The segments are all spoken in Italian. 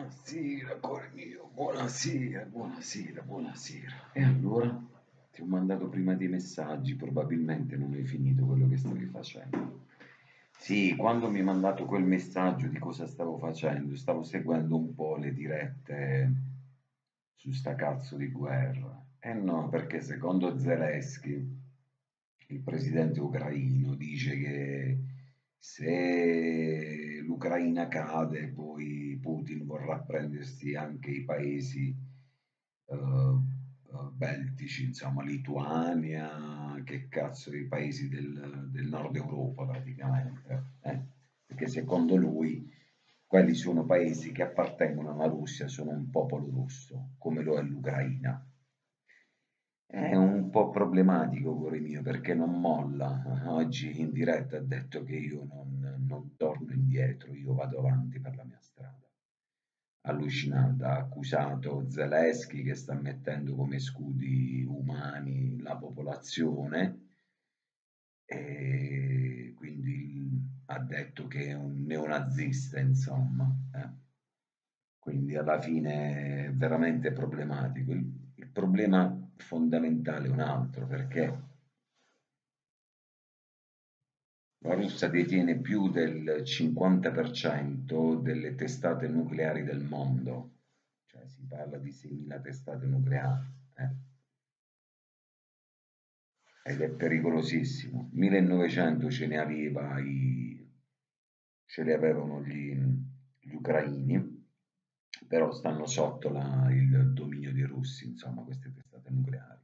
Buonasera, cuore mio, buonasera, buonasera, buonasera. E allora? Ti ho mandato prima dei messaggi, probabilmente non hai finito quello che stavi facendo. Sì, quando mi hai mandato quel messaggio di cosa stavo facendo, stavo seguendo un po' le dirette su sta cazzo di guerra. Eh no, perché secondo Zelensky, il presidente ucraino, dice che se l'Ucraina cade, poi Putin vorrà prendersi anche i paesi uh, beltici, insomma, Lituania, che cazzo, i paesi del, del nord Europa praticamente, eh? perché secondo lui quelli sono paesi che appartengono alla Russia, sono un popolo russo, come lo è l'Ucraina. È un po' problematico, cuore mio, perché non molla. Oggi in diretta ha detto che io non, non torno indietro, io vado avanti per la mia strada. Allucinante, ha accusato Zelensky che sta mettendo come scudi umani la popolazione e quindi ha detto che è un neonazista, insomma. Eh. Quindi alla fine è veramente problematico. Il, problema fondamentale un altro, perché la Russia detiene più del 50% delle testate nucleari del mondo, cioè si parla di 6.000 testate nucleari. Eh? Ed è pericolosissimo. 1900 ce ne aveva i, ce le avevano gli, gli ucraini, però stanno sotto la, il dominio dei russi, insomma, queste testate nucleari.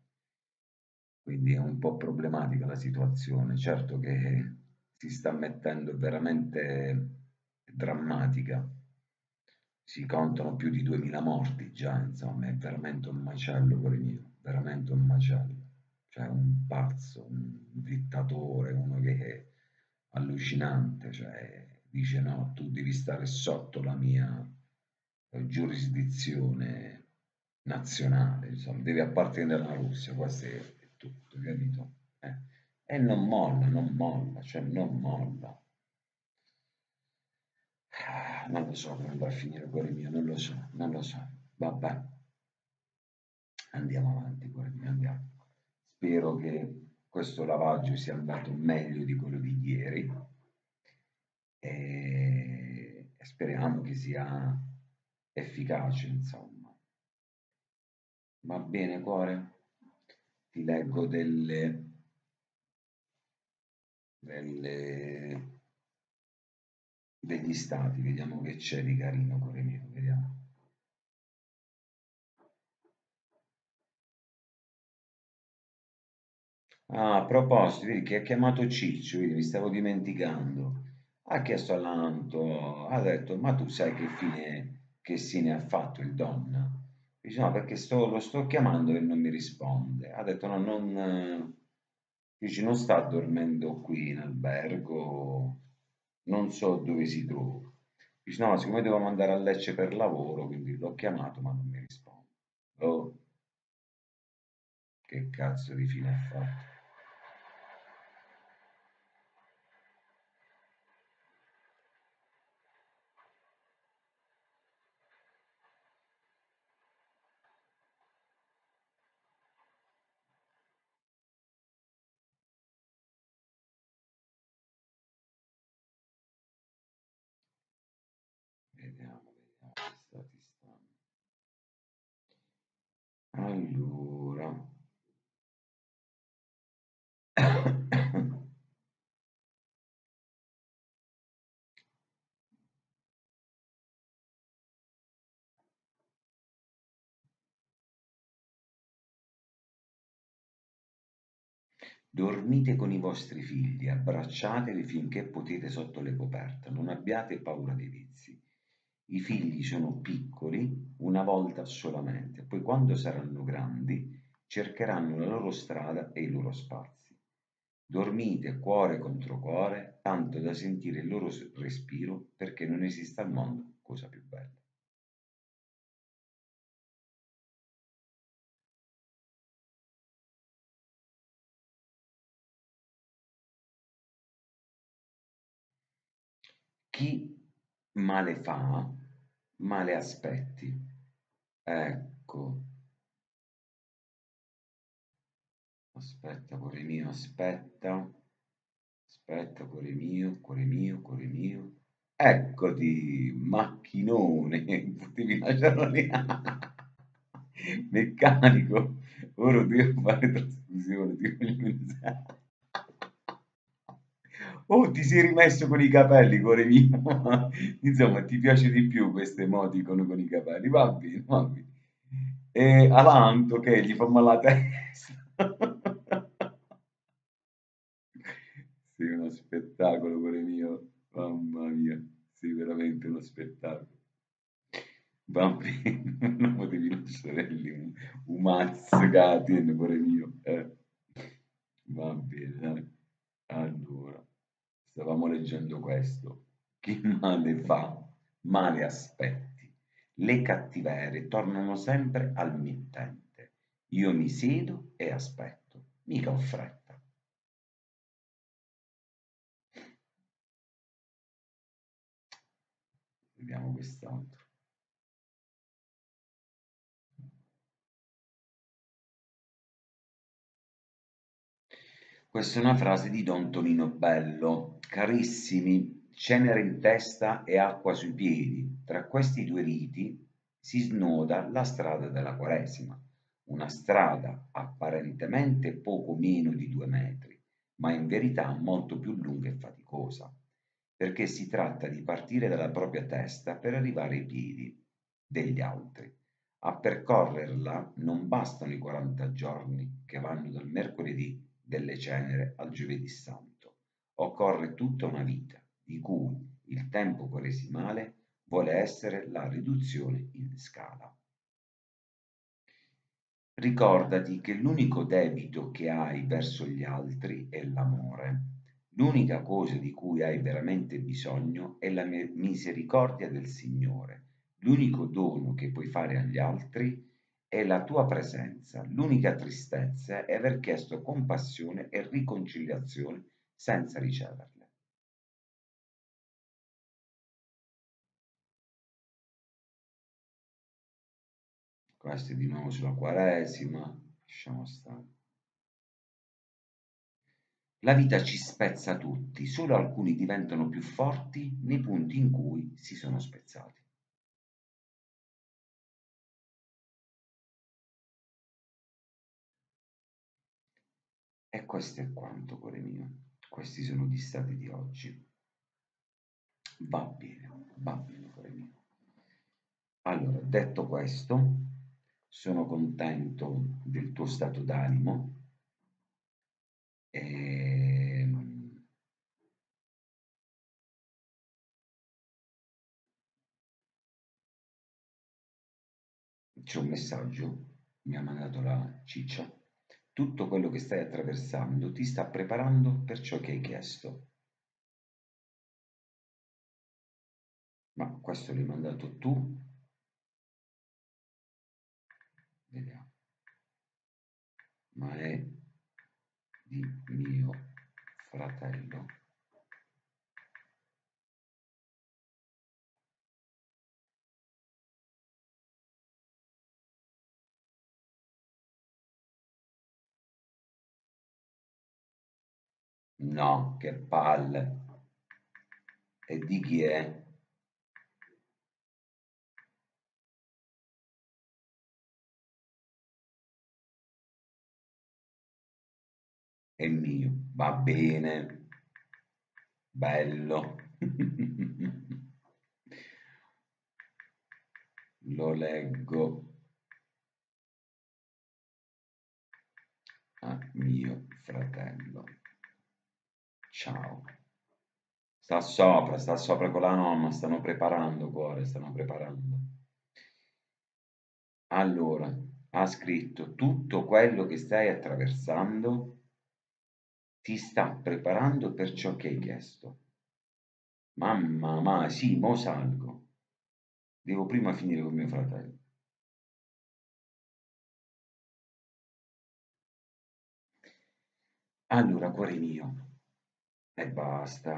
Quindi è un po' problematica la situazione, certo che si sta mettendo veramente drammatica. Si contano più di 2000 morti già, insomma, è veramente un macello, cuore mio, veramente un macello. Cioè un pazzo, un dittatore, uno che è allucinante, cioè dice no, tu devi stare sotto la mia giurisdizione nazionale, insomma, devi appartenere alla Russia, questo è, tutto, capito? Eh. E non molla, non molla, cioè non molla. Ah, non lo so come andrà a finire, cuore mio, non lo so, non lo so. Vabbè, andiamo avanti, cuore mio, andiamo. Spero che questo lavaggio sia andato meglio di quello di ieri e speriamo che sia efficace, insomma. Va bene, cuore? Ti leggo delle, delle, degli stati, vediamo che c'è di carino, cuore mio, vediamo. Ah, a proposito, vedi che ha chiamato Ciccio, vedi, mi stavo dimenticando. Ha chiesto all'Anto, ha detto, ma tu sai che fine che se ne ha fatto il donna? Dice no, perché sto, lo sto chiamando e non mi risponde. Ha detto no, non, dice, non sta dormendo qui in albergo, non so dove si trova. Dice no, siccome devo andare a Lecce per lavoro, quindi l'ho chiamato ma non mi risponde. Oh, che cazzo di fine ha fatto? Allora. Dormite con i vostri figli, abbracciatevi finché potete sotto le coperte, non abbiate paura dei vizi. I figli sono piccoli una volta solamente, poi quando saranno grandi cercheranno la loro strada e i loro spazi. Dormite cuore contro cuore, tanto da sentire il loro respiro, perché non esiste al mondo cosa più bella. Chi male fa ma le aspetti. Ecco. Aspetta, cuore mio, aspetta. Aspetta, cuore mio, cuore mio, cuore mio. Eccoti, macchinone, potevi lasciarlo lì. Meccanico, ora devo fare trasfusione, ti voglio pensare. Oh, ti sei rimesso con i capelli, cuore mio. Insomma, ti piace di più questo emoticon con i capelli. Va bene, va bene. E Alanto che gli fa male la testa. Sei uno spettacolo, cuore mio. Mamma mia, sei veramente uno spettacolo. Va bene, non potevi lasciare lì un, un mazzacati, cuore mio. Eh. Va bene, dai. Allora, stavamo leggendo questo. Chi male fa, male aspetti. Le cattivere tornano sempre al mittente. Io mi siedo e aspetto, mica ho fretta. Vediamo quest'altro. Questa è una frase di Don Tonino Bello. Carissimi, cenere in testa e acqua sui piedi. Tra questi due riti si snoda la strada della Quaresima, una strada apparentemente poco meno di due metri, ma in verità molto più lunga e faticosa, perché si tratta di partire dalla propria testa per arrivare ai piedi degli altri. A percorrerla non bastano i 40 giorni che vanno dal mercoledì delle cenere al giovedì santo. Occorre tutta una vita, di cui il tempo quaresimale vuole essere la riduzione in scala. Ricordati che l'unico debito che hai verso gli altri è l'amore. L'unica cosa di cui hai veramente bisogno è la misericordia del Signore. L'unico dono che puoi fare agli altri è la tua presenza. L'unica tristezza è aver chiesto compassione e riconciliazione senza riceverle. Questo è di nuovo sulla Quaresima, lasciamo stare. La vita ci spezza tutti, solo alcuni diventano più forti nei punti in cui si sono spezzati. E questo è quanto, cuore mio. Questi sono gli stati di oggi. Va bene, va bene, cuore mio. Allora, detto questo, sono contento del tuo stato d'animo. E... Ehm, c'è un messaggio, mi ha mandato la ciccia tutto quello che stai attraversando ti sta preparando per ciò che hai chiesto. Ma questo l'hai mandato tu? Vediamo. Ma è di mio fratello. No, che palle. E di chi è? È mio. Va bene. Bello. Lo leggo a mio fratello. Ciao. Sta sopra, sta sopra con la nonna, stanno preparando cuore, stanno preparando. Allora, ha scritto tutto quello che stai attraversando ti sta preparando per ciò che hai chiesto. Mamma, ma sì, mo salgo. Devo prima finire con mio fratello. Allora, cuore mio, e basta!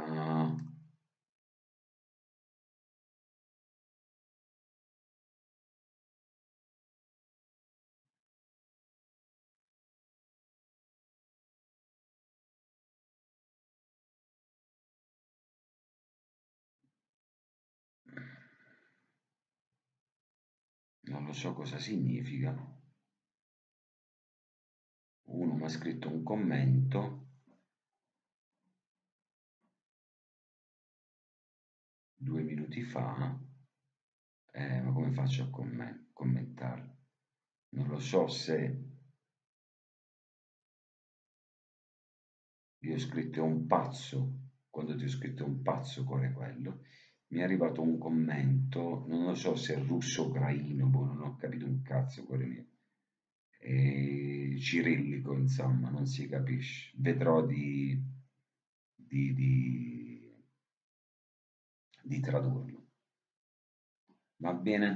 Non lo so cosa significa. Uno mi ha scritto un commento Due minuti fa. Eh, ma come faccio a comment commentare? Non lo so se io ho scritto un pazzo, quando ti ho scritto un pazzo cuore quello, mi è arrivato un commento, non lo so se è russo o ucraino, boh, non ho capito un cazzo, cuore mio. E cirillico, insomma, non si capisce. Vedrò di, di, di, di tradurlo. Va bene?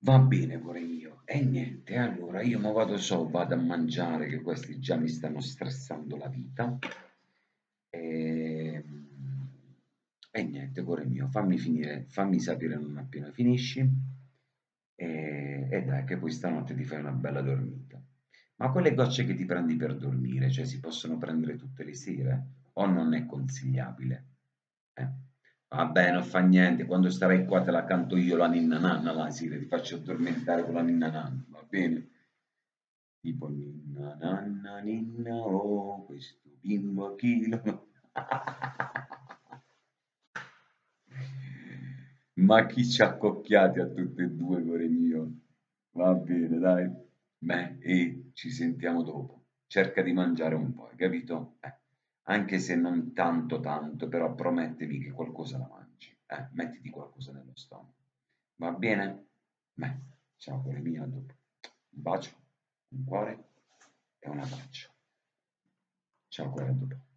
Va bene, cuore mio. E niente, allora io mi vado so, vado a mangiare, che questi già mi stanno stressando la vita. E e niente, cuore mio, fammi finire, fammi sapere non appena finisci. E, e dai, che poi stanotte ti fai una bella dormita. Ma quelle gocce che ti prendi per dormire, cioè si possono prendere tutte le sere? O non è consigliabile? Eh? Vabbè, non fa niente, quando starai qua te la canto io la ninna nanna la sera, ti faccio addormentare con la ninna nanna, va bene? Tipo ninna nanna ninna, oh, questo bimbo a chilo. Ma chi ci ha accocchiati a tutte e due, cuore mio? Va bene, dai. Beh, e ci sentiamo dopo. Cerca di mangiare un po', hai capito? Eh, anche se non tanto tanto, però promettimi che qualcosa la mangi. Eh, mettiti qualcosa nello stomaco. Va bene? Beh, ciao cuore mio, a dopo. Un bacio, un cuore e un abbraccio. Ciao cuore, a dopo.